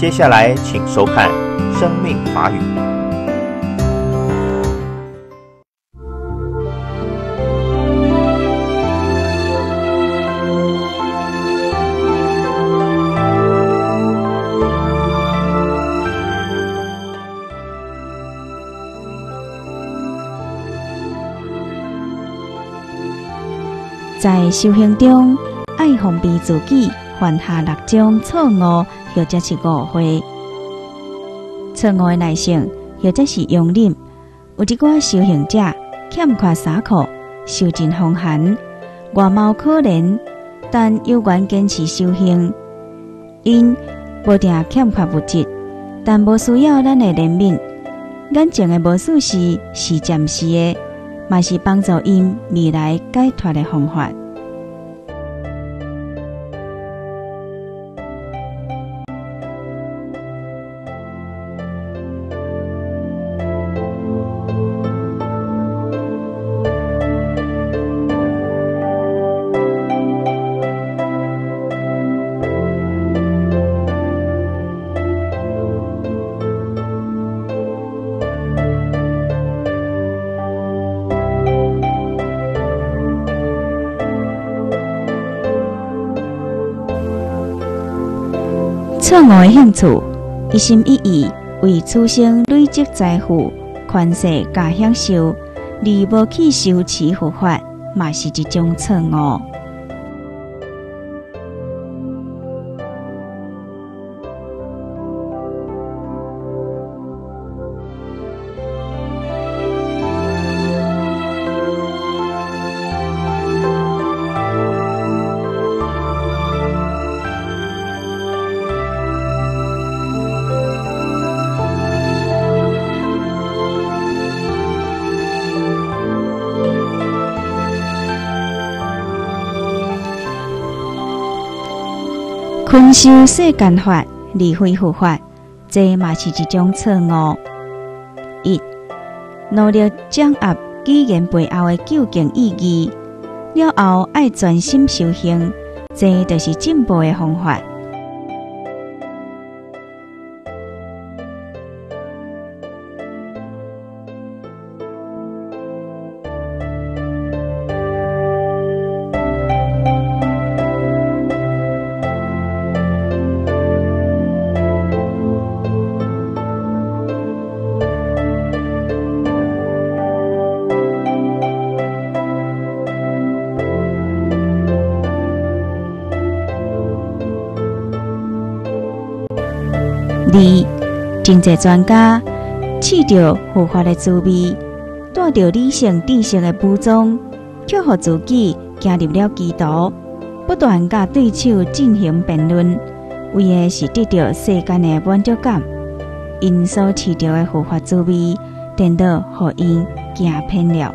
接下来，请收看《生命法语》。在修行中，爱封闭自己，犯下六种错误，或者是误会。错误的内性，或者是容忍。有一寡修行者欠缺洒苦，受尽风寒，外貌可怜，但又愿坚持修行。因无定欠缺物质，但无需要咱的怜悯。眼前的无事事是暂时的。嘛是帮助因未来解脱的方法。兴趣，一心一意为此生累积财富、权势加享受，而无去修持佛法，嘛是一种错误。坤修世间法，离非佛法，这嘛是一种错误。一努力掌握语言背后的究竟意义，了后爱专心修行，这就是进步的方法。二，经济专家试着佛法的滋味，带着理性知识的武装，却互自己加入了基督，不断甲对手进行辩论，为的是得到世间的满足感。因所试着的佛法滋味，颠倒互因行偏了。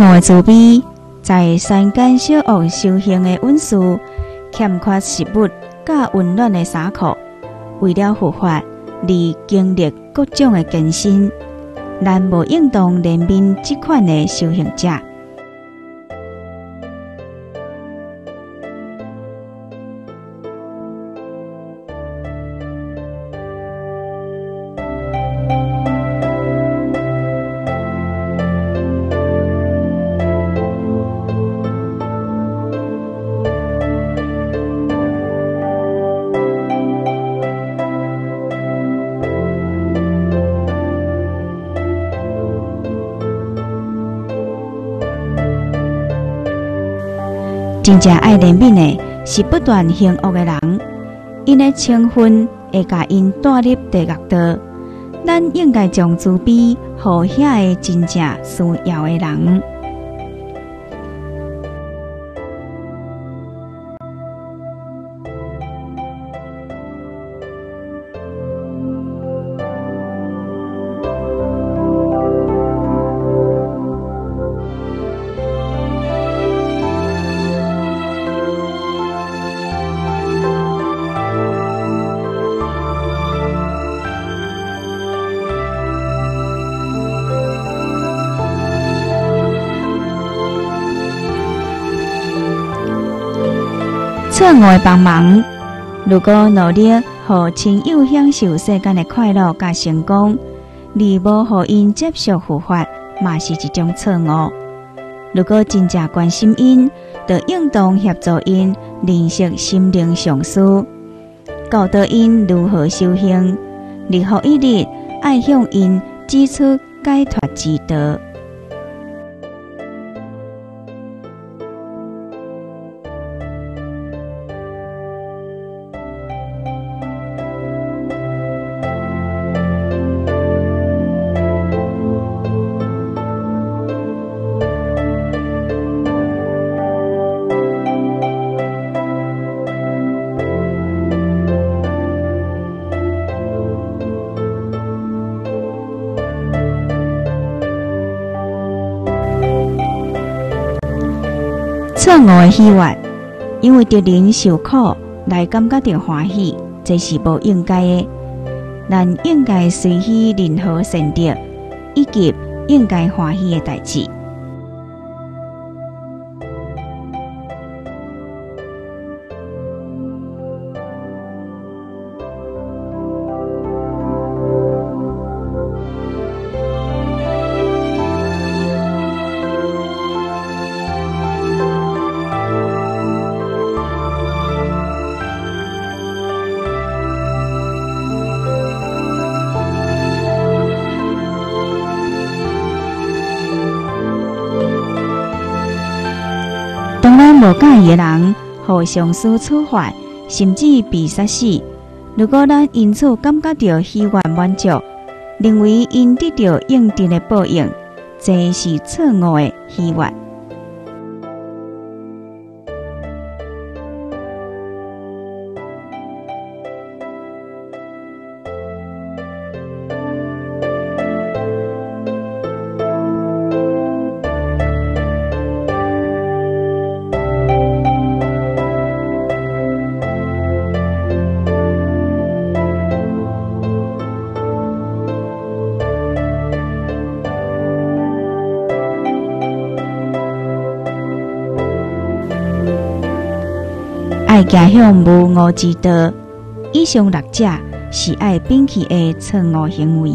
我的自卑，在山间小屋修行的温书，欠缺食物甲温暖的衫裤，为了护法而经历各种的艰辛，难无应当怜悯这款的修行者。真正爱怜悯的，是不断行恶的人，因的清分会甲因带入地狱道。咱应该将慈悲予遐个真正需要的人。错误帮忙。如果努力和亲友享受世间的快乐甲成功，而无互因接受佛法，嘛是一种错误。如果真正关心因，就应当协助因认识心灵上师，教导因如何修行，日复一日爱向因指出解脱之道。更我的喜悦，因为敌人受苦来感觉到欢喜，这是无应该的。咱应该随喜任何善德，以及应该欢喜的代志。然，无介意的人，互上司处罚，甚至被杀死。如果咱因此感觉到希望满足，认为因得到应得的报应，这是错误的希望。走向无我之道，以上六者是爱兵器的错误行为。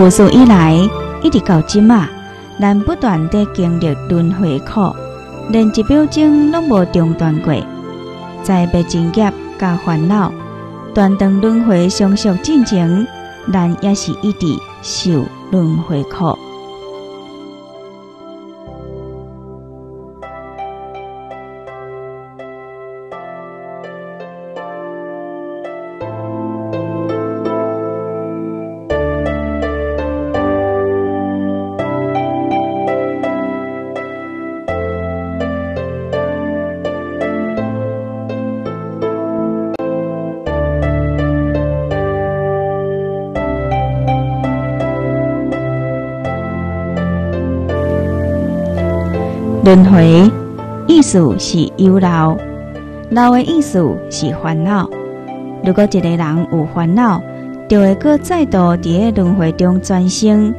无数以来，一直到今嘛，咱不断地经历轮回苦，连一秒钟拢无中断过，在被情劫甲烦恼断断轮回相续进程，咱也是一直受轮回苦。轮回意思是忧劳，劳的意思是烦恼。如果一个人有烦恼，就会搁再度伫个轮回中转生，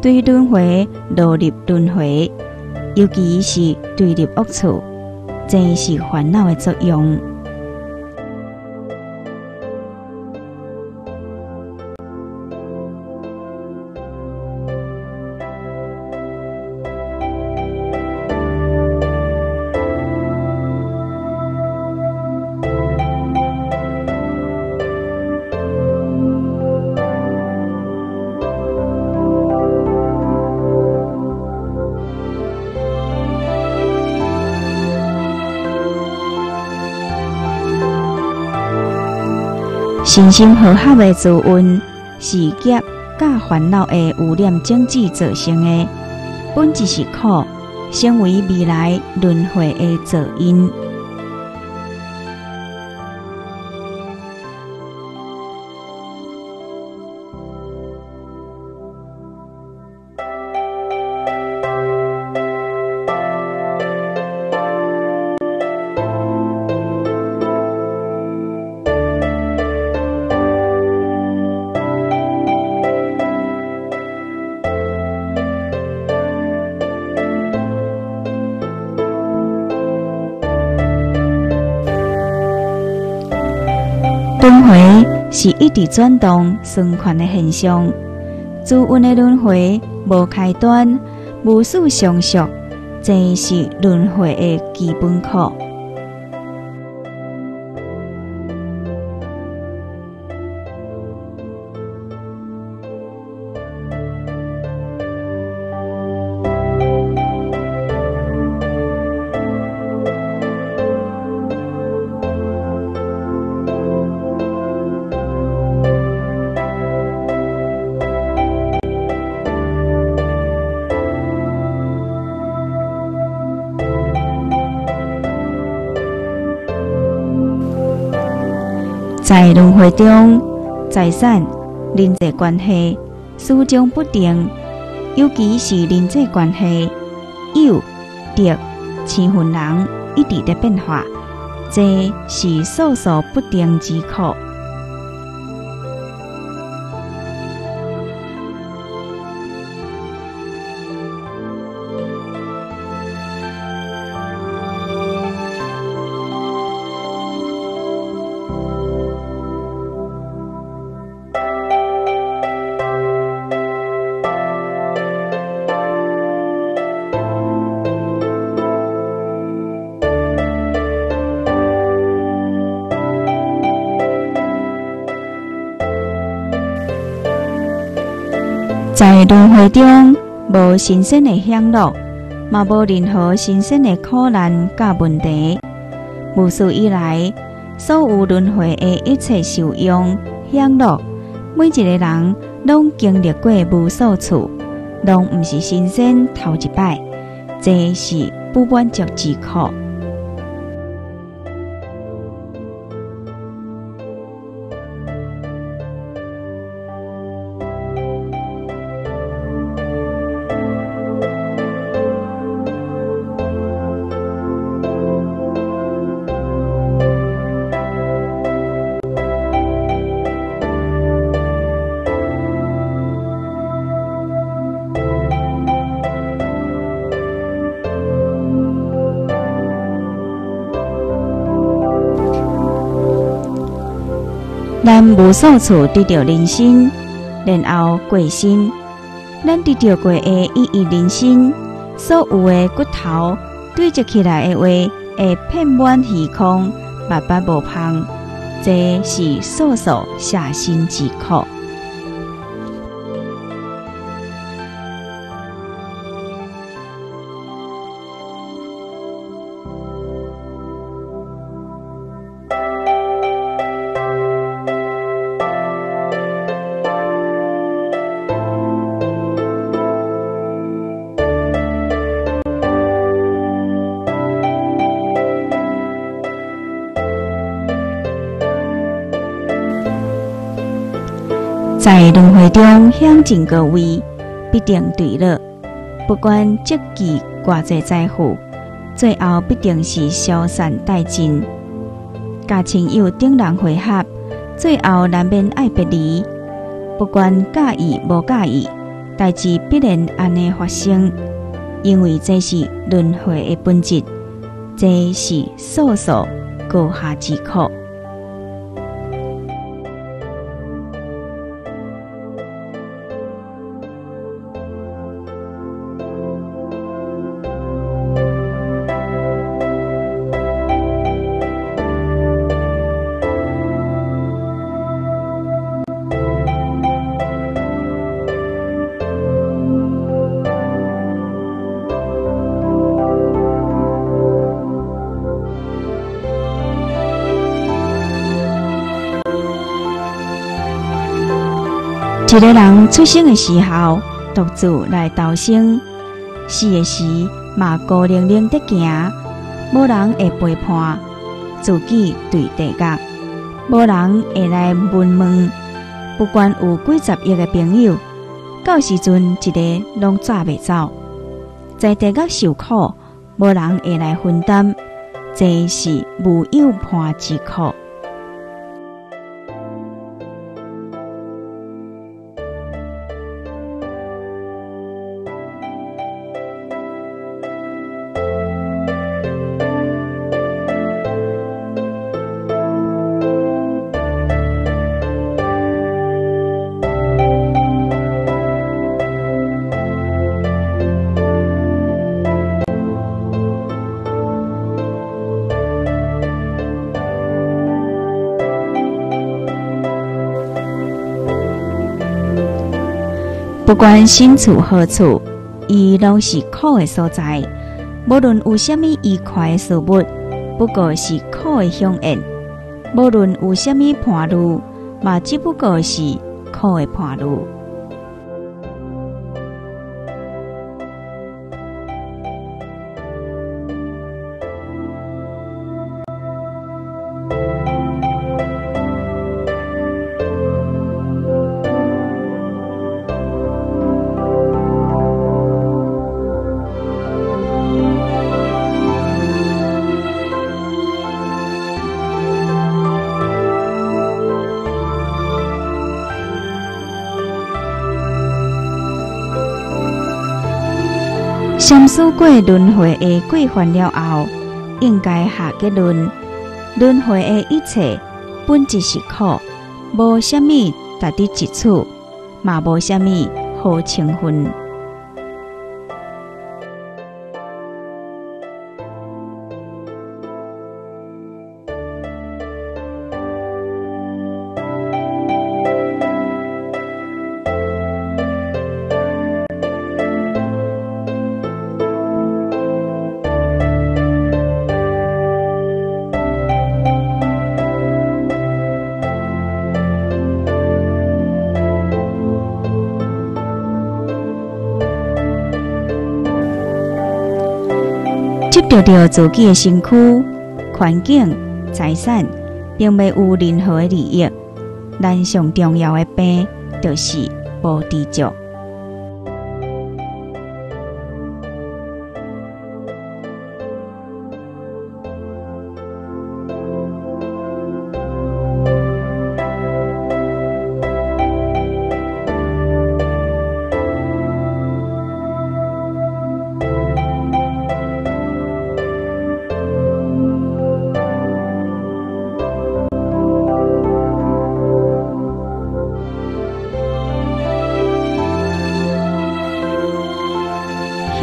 对轮回落入轮回，尤其是对立恶处，这是烦恼的作用。身心和谐的自运是业甲烦恼的污染种子造成的，本质是苦，成为未来轮回的责因。轮回是一直转动循环的现象，诸运的轮回无开端，无数相续，这是轮回的基本课。在轮回中，财产、人际关系始终不定，尤其是人际关系，有、得、千分人一直在变化，这是数数不定之苦。轮回中，无新鲜的享乐，嘛无任何新鲜的苦难甲问题。无数以来，所有轮回的一切受用、享乐，每一个人拢经历过无数次，拢毋是新鲜头一摆，这是不满足之苦。无数次得到人生，然后过身。咱得到过的意义人生，所有的骨头堆积起来的话，会遍满虚空，白白无胖。这是素素下心之苦。在轮回中享尽各位，必定对了。不管积聚偌济财富，最后必定是消散殆尽。家亲友顶人会合，最后难免爱别离。不管介意无介意，代志必然安尼发生，因为这是轮回的本质，这是数数高下之苦。一个人出生的时候，独自来投生；死的时，嘛孤零零的行，无人会陪伴，自己对地角，无人会来问问。不管有几十亿的朋友，到时阵一个拢抓袂走，在地角受苦，无人会来分担，这是无有伴之苦。不管身处何处，伊拢是苦的所在。无论有虾米愉快的事物，不过是苦的响应；无论有虾米伴路，嘛只不过是苦的伴路。相思过轮回的过患了后，应该下结论：轮回的一切本质是苦，无什么值得一处，嘛无什么好成分。得到自己的身躯、环境、财产，并未有任何的利益。咱上重要的病，就是无知足。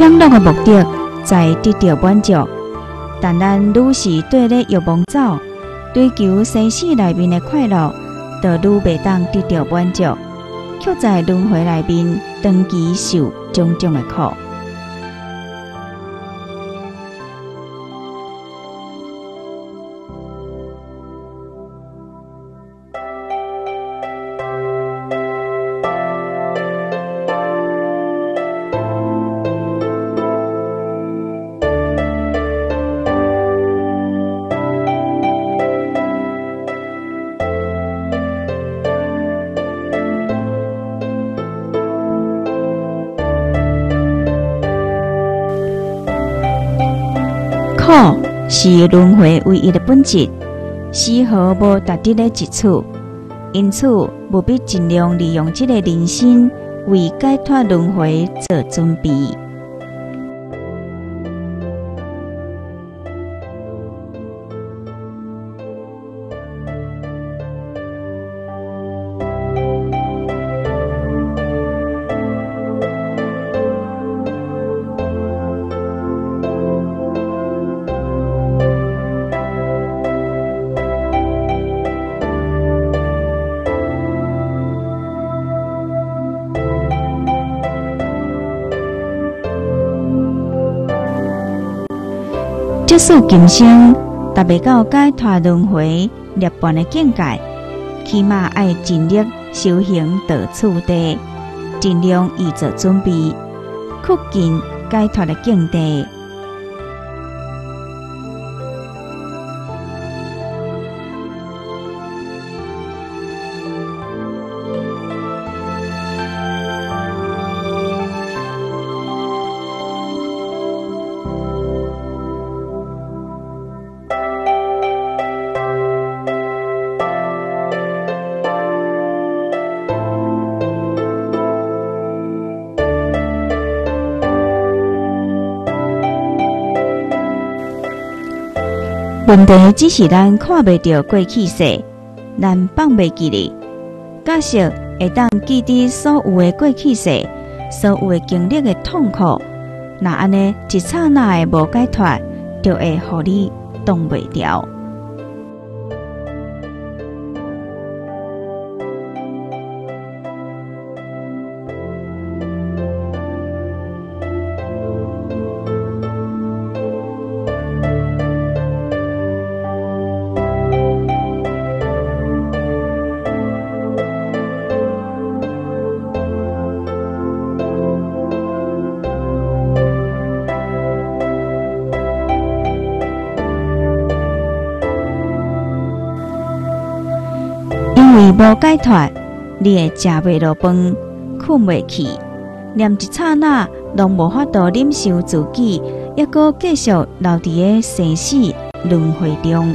享乐的目的在得到满足，但咱愈是对咧欲望走，追求生死内面的快乐，就愈袂当得到满足，却在轮回内面长期受种种的苦。苦是轮回唯一的本质，丝毫无达得的一处，因此务必尽量利用这个人生，为解脱轮回做准备。即使今生达未到解脱轮回涅槃的境界，起码爱尽力修行到此地，尽量预做准备，促进解脱的境地，问题只是咱看袂到过去式，咱放袂记哩。假设会当记得所有的过去式，所有的经历的痛苦，那安尼一刹那的无解脱，就会互你动袂无解脱，你会食袂落饭，困袂去，连一刹那拢无法度忍受自己，抑阁继续留伫个生死轮回中。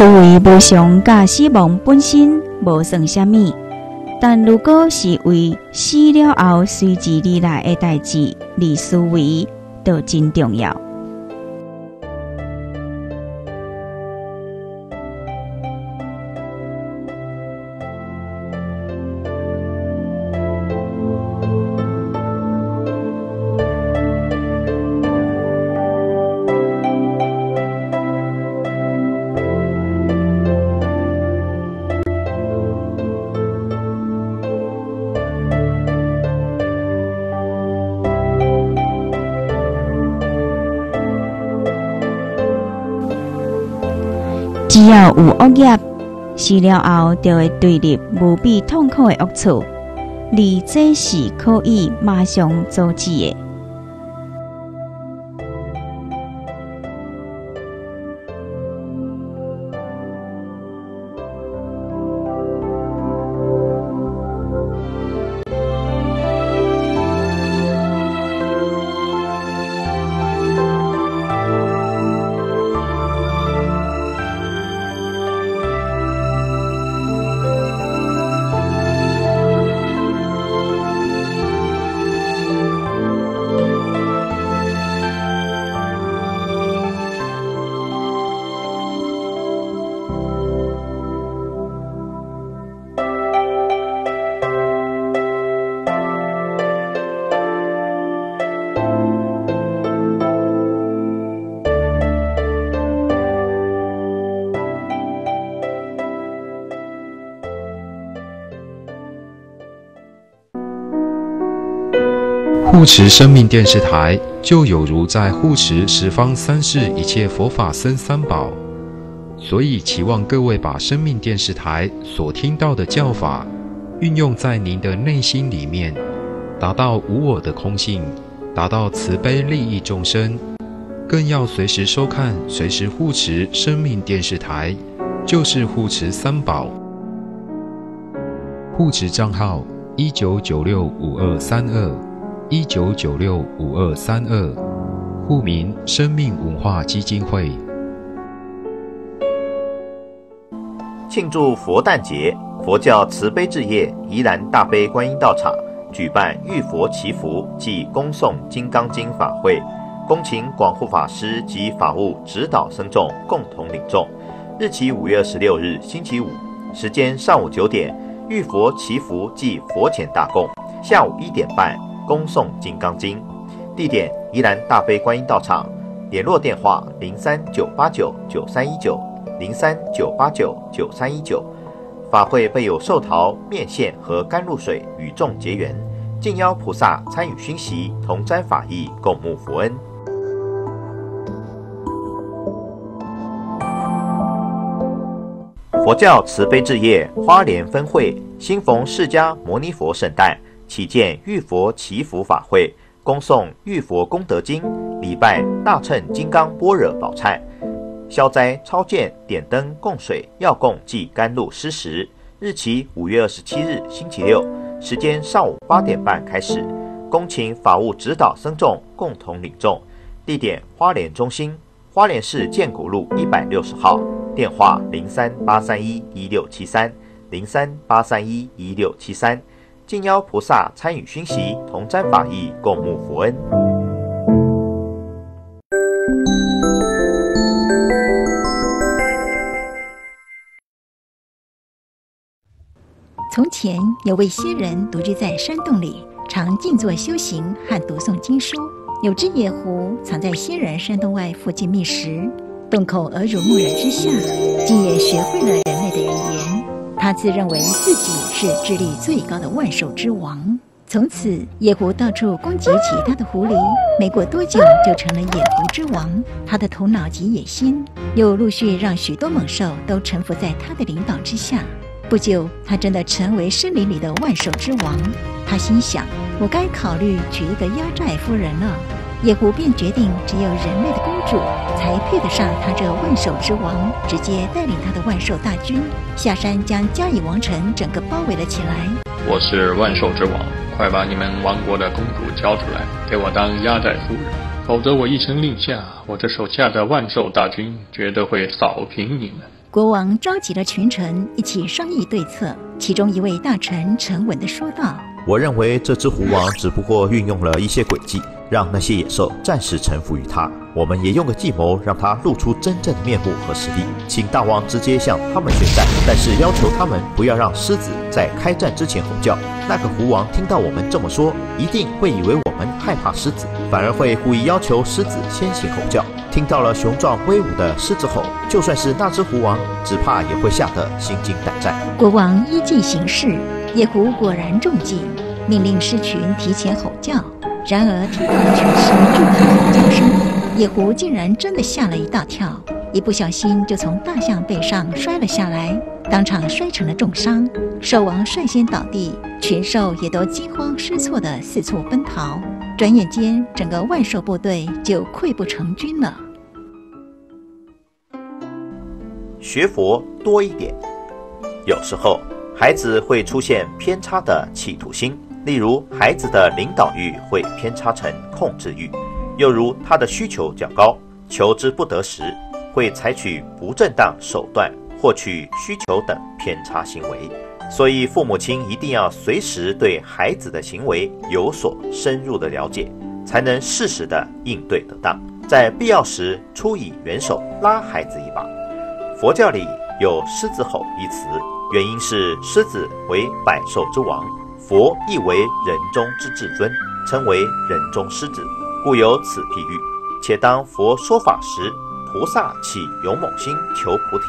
思维无常甲死亡本身无算虾米，但如果是为死了后随之而来的代志而思维，就真重要。只要有恶业，死了后就会坠入无比痛苦的恶处，而这是可以马上阻止的。护持生命电视台，就有如在护持十方三世一切佛法僧三宝，所以期望各位把生命电视台所听到的教法，运用在您的内心里面，达到无我的空性，达到慈悲利益众生，更要随时收看，随时护持生命电视台，就是护持三宝。护持账号：一九九六五二三二。一九九六五二三二，户名生命文化基金会。庆祝佛诞节，佛教慈悲置业宜兰大悲观音道场举办浴佛祈福暨恭诵《金刚经》法会，恭请广护法师及法务指导僧众共同领众。日期五月二十六日星期五，时间上午九点，浴佛祈福暨佛前大供；下午一点半。恭诵《金刚经》，地点宜兰大悲观音道场，联络电话零三九八九九三一九零三九八九九三一九。法会备有寿桃、面线和甘露水与众结缘，敬邀菩萨参与熏习，同沾法益，共沐佛恩。佛教慈悲置业花莲分会，新逢释迦牟尼佛圣诞。启建玉佛祈福法会，恭诵《玉佛功德经》，礼拜大乘金刚般若宝忏，消灾超荐点灯供水要供即甘露施食。日期五月二十七日星期六，时间上午八点半开始。恭请法务指导僧众共同领众。地点花莲中心，花莲市建国路一百六十号。电话零三八三一一六七三零三八三一一六七三。敬邀菩萨参与熏习，同沾法益，共沐佛恩。从前有位仙人独居在山洞里，常静坐修行和读诵经书。有只野狐藏在仙人山洞外附近觅食，洞口耳濡目染之下，竟也学会了人类的语言。他自认为自己是智力最高的万兽之王。从此，野狐到处攻击其他的狐狸，没过多久就成了野狐之王。他的头脑及野心，又陆续让许多猛兽都臣服在他的领导之下。不久，他真的成为森林里的万兽之王。他心想：我该考虑娶一个压寨夫人了。野狐便决定，只有人类的公主才配得上他这万兽之王。直接带领他的万兽大军下山，将嘉义王城整个包围了起来。我是万兽之王。快把你们王国的公主交出来，给我当压寨夫人，否则我一声令下，我这手下的万兽大军绝对会扫平你们。国王召集了群臣一起商议对策，其中一位大臣沉稳地说道：“我认为这只狐王只不过运用了一些诡计。”让那些野兽暂时臣服于他，我们也用个计谋，让他露出真正的面目和实力，请大王直接向他们宣战，但是要求他们不要让狮子在开战之前吼叫。那个狐王听到我们这么说，一定会以为我们害怕狮子，反而会故意要求狮子先行吼叫。听到了雄壮威武的狮子吼，就算是那只狐王，只怕也会吓得心惊胆战。国王依计行事，野狐果然中计，命令狮群提前吼叫。然而，听到了全是巨大的吼叫声，野狐竟然真的吓了一大跳，一不小心就从大象背上摔了下来，当场摔成了重伤。兽王率先倒地，群兽也都惊慌失措地四处奔逃。转眼间，整个万兽部队就溃不成军了。学佛多一点，有时候孩子会出现偏差的企图心。例如，孩子的领导欲会偏差成控制欲；又如，他的需求较高，求之不得时，会采取不正当手段获取需求等偏差行为。所以，父母亲一定要随时对孩子的行为有所深入的了解，才能适时的应对得当，在必要时出以援手拉孩子一把。佛教里有“狮子吼”一词，原因是狮子为百兽之王。佛亦为人中之至尊，称为人中狮子，故有此譬喻。且当佛说法时，菩萨起勇猛心求菩提，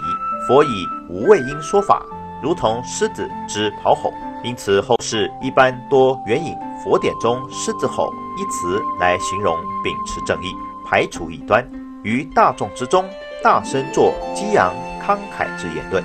佛以无畏因说法，如同狮子之咆吼。因此后世一般多援引佛典中“狮子吼”一词来形容秉持正义、排除异端，于大众之中大声作激昂慷慨之言论。